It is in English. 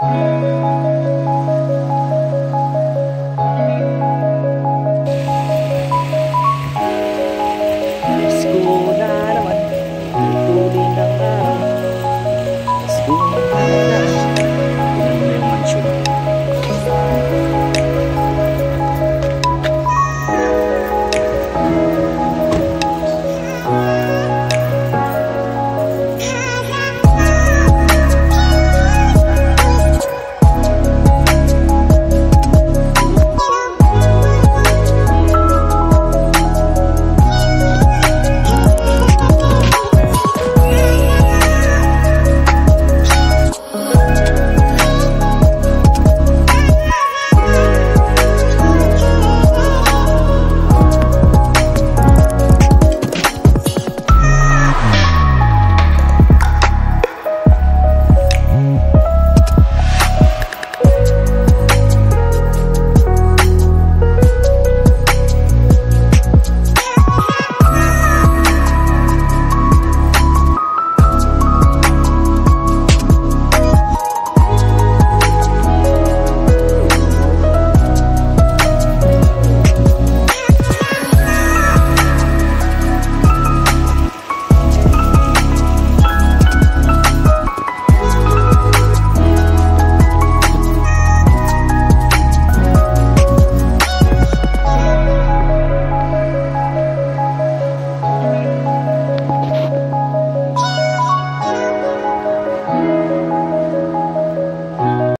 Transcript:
Música